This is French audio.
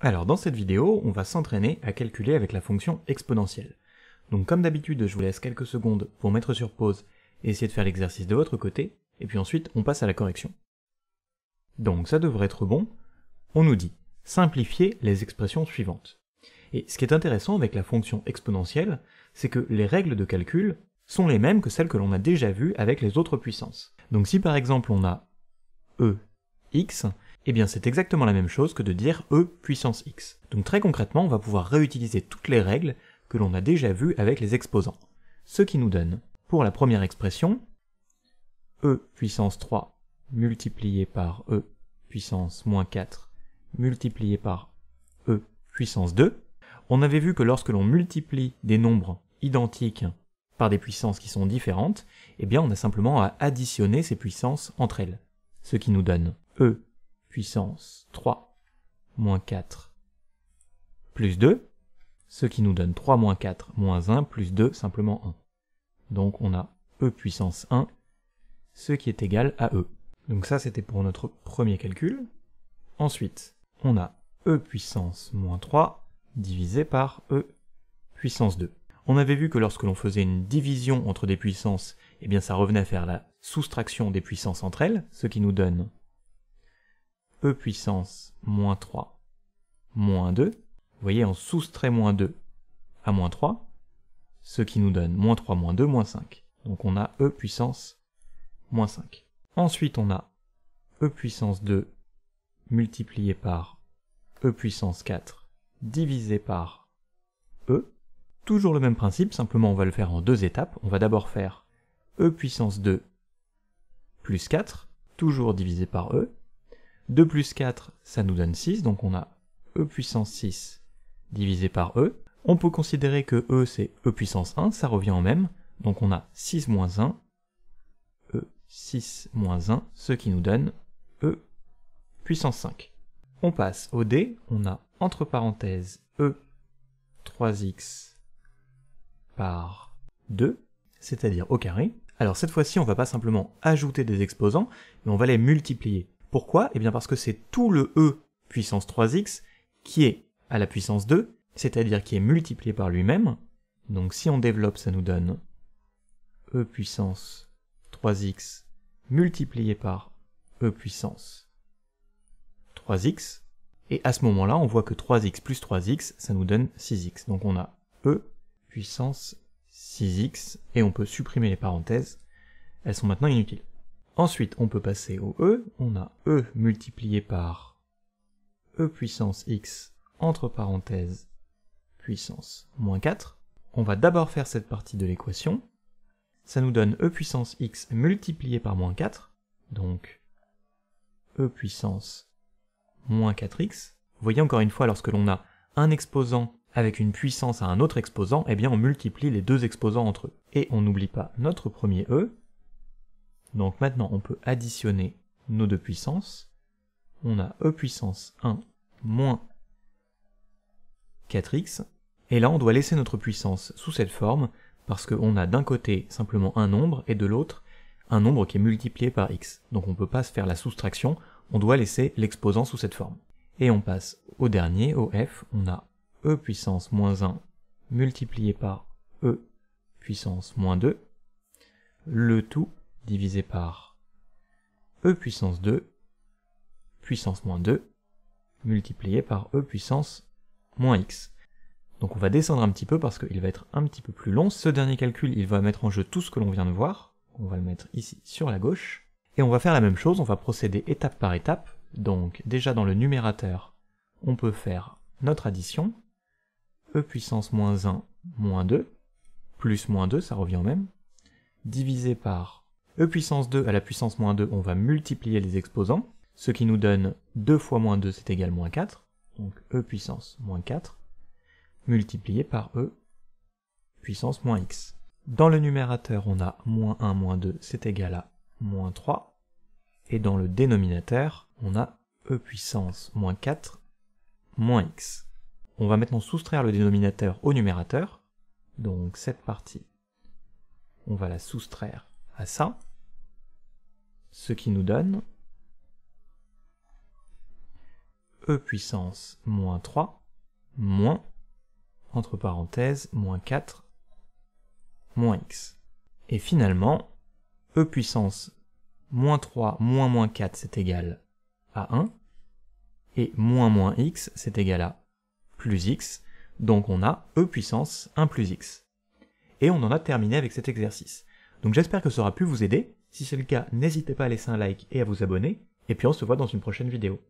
Alors dans cette vidéo, on va s'entraîner à calculer avec la fonction exponentielle. Donc comme d'habitude, je vous laisse quelques secondes pour mettre sur pause et essayer de faire l'exercice de votre côté, et puis ensuite on passe à la correction. Donc ça devrait être bon. On nous dit simplifier les expressions suivantes. Et ce qui est intéressant avec la fonction exponentielle, c'est que les règles de calcul sont les mêmes que celles que l'on a déjà vues avec les autres puissances. Donc si par exemple on a e x, eh bien c'est exactement la même chose que de dire e puissance x. Donc très concrètement, on va pouvoir réutiliser toutes les règles que l'on a déjà vues avec les exposants. Ce qui nous donne, pour la première expression, e puissance 3 multiplié par e puissance moins 4 multiplié par e puissance 2. On avait vu que lorsque l'on multiplie des nombres identiques par des puissances qui sont différentes, eh bien on a simplement à additionner ces puissances entre elles. Ce qui nous donne e puissance 3 moins 4 plus 2, ce qui nous donne 3 moins 4 moins 1 plus 2 simplement 1. Donc on a e puissance 1, ce qui est égal à e. Donc ça c'était pour notre premier calcul. Ensuite, on a e puissance moins 3 divisé par e puissance 2. On avait vu que lorsque l'on faisait une division entre des puissances, eh bien ça revenait à faire la soustraction des puissances entre elles, ce qui nous donne e puissance moins 3 moins 2. Vous voyez, on soustrait moins 2 à moins 3, ce qui nous donne moins 3 moins 2 moins 5. Donc on a e puissance moins 5. Ensuite on a e puissance 2 multiplié par e puissance 4 divisé par e. Toujours le même principe, simplement on va le faire en deux étapes. On va d'abord faire e puissance 2 plus 4, toujours divisé par e. 2 plus 4, ça nous donne 6, donc on a e puissance 6 divisé par e. On peut considérer que e c'est e puissance 1, ça revient en même, donc on a 6 moins 1, e 6 moins 1, ce qui nous donne e puissance 5. On passe au d, on a entre parenthèses e 3x par 2, c'est-à-dire au carré. Alors cette fois-ci, on va pas simplement ajouter des exposants, mais on va les multiplier. Pourquoi? Eh bien parce que c'est tout le e puissance 3x qui est à la puissance 2, c'est-à-dire qui est multiplié par lui-même. Donc si on développe, ça nous donne e puissance 3x multiplié par e puissance 3x. Et à ce moment-là, on voit que 3x plus 3x, ça nous donne 6x. Donc on a e puissance 6x, et on peut supprimer les parenthèses. Elles sont maintenant inutiles. Ensuite, on peut passer au e. On a e multiplié par e puissance x entre parenthèses puissance moins 4. On va d'abord faire cette partie de l'équation. Ça nous donne e puissance x multiplié par moins 4. Donc e puissance moins 4x. Vous voyez encore une fois, lorsque l'on a un exposant avec une puissance à un autre exposant, eh bien on multiplie les deux exposants entre eux. Et on n'oublie pas notre premier e, donc maintenant on peut additionner nos deux puissances. On a e puissance 1 moins 4x. Et là on doit laisser notre puissance sous cette forme parce qu'on a d'un côté simplement un nombre et de l'autre un nombre qui est multiplié par x. Donc on ne peut pas se faire la soustraction, on doit laisser l'exposant sous cette forme. Et on passe au dernier, au f, on a e puissance moins 1 multiplié par e puissance moins 2, le tout divisé par e puissance 2 puissance moins 2 multiplié par e puissance moins x. Donc on va descendre un petit peu parce qu'il va être un petit peu plus long. Ce dernier calcul, il va mettre en jeu tout ce que l'on vient de voir. On va le mettre ici sur la gauche. Et on va faire la même chose, on va procéder étape par étape. Donc déjà dans le numérateur, on peut faire notre addition. e puissance moins 1 moins 2 plus moins 2, ça revient au même, divisé par e puissance 2 à la puissance moins 2, on va multiplier les exposants, ce qui nous donne 2 fois moins 2, c'est égal moins 4, donc e puissance moins 4, multiplié par e puissance moins x. Dans le numérateur, on a moins 1 moins 2, c'est égal à moins 3, et dans le dénominateur, on a e puissance moins 4 moins x. On va maintenant soustraire le dénominateur au numérateur, donc cette partie, on va la soustraire à ça, ce qui nous donne e puissance moins 3 moins, entre parenthèses, moins 4 moins x. Et finalement, e puissance moins 3 moins moins 4 c'est égal à 1, et moins moins x c'est égal à plus x, donc on a e puissance 1 plus x. Et on en a terminé avec cet exercice. Donc j'espère que ça aura pu vous aider. Si c'est le cas, n'hésitez pas à laisser un like et à vous abonner. Et puis on se voit dans une prochaine vidéo.